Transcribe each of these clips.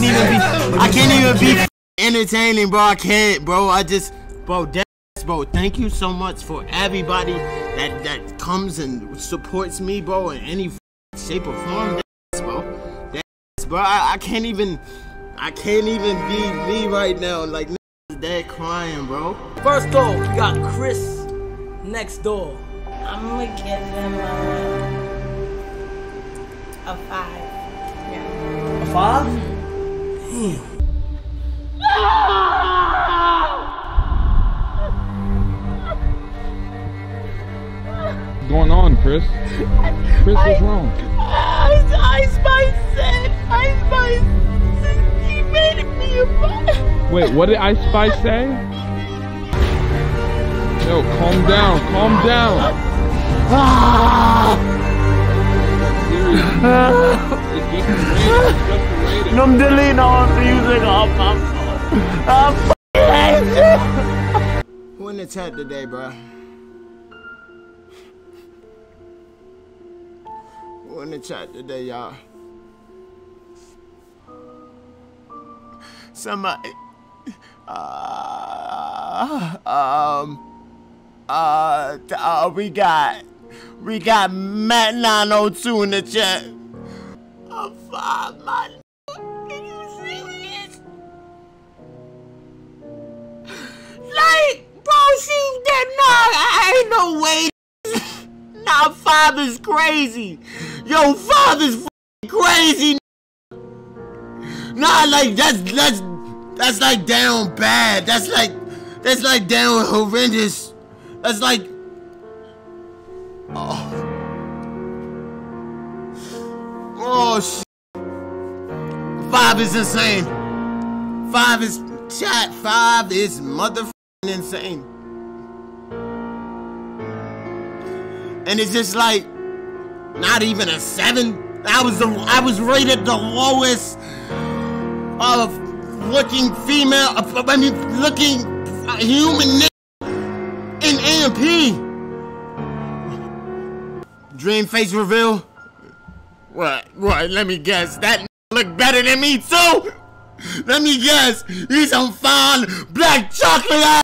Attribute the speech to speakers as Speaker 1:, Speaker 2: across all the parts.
Speaker 1: can't even be. I can't even be entertaining, bro. I can't, bro. I just, bro. That's, bro. Thank you so much for everybody that that comes and supports me, bro, in any shape or form. That's, bro. That's, bro. I, I can't even. I can't even be me right now. Like, dead crying, bro.
Speaker 2: First off, we got Chris next door.
Speaker 3: I'm gonna give him a, a five. Yeah.
Speaker 2: A five?
Speaker 4: What's going on, Chris? Chris, what's wrong?
Speaker 3: I, Ice Spice said, Ice Spice, he made me a.
Speaker 4: Wait, what did Ice Spice say? Yo, calm down, calm down. It's
Speaker 1: I'm deleting all the music off my phone. I'm Who in the chat today, bro? Who in the chat today, y'all? Somebody. Uh, um. Uh, uh, we got. We got Matt 902 in the chat. Oh, I'm fine, my Can you serious? Like, bro, she did not. I ain't no way. nah, father's crazy. Yo, father's crazy. Nah, like that's that's that's like down bad. That's like that's like down horrendous. That's like oh oh shit. Five is insane. Five is chat. Five is motherfucking insane. And it's just like not even a seven. I was the I was rated the lowest of looking female. I mean, looking human in AMP. Dream face reveal. What? What? Let me guess. That look better than me too. Let me guess. He's on fine black chocolate ass.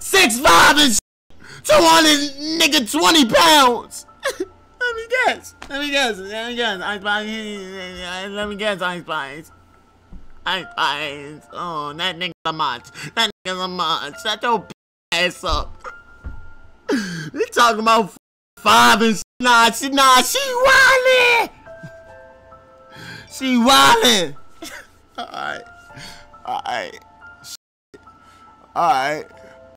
Speaker 1: Six five and two hundred nigga twenty pounds. Let me guess. Let me guess. Let me guess. Ice Spice. Let me guess. Ice Spice. Ice Spice. Oh, that nigga's a much. That nigga's a much. Shut your ass up. You talking about five and nah, she nah, she wildin'. She wildin'. Alright. Alright. Alright.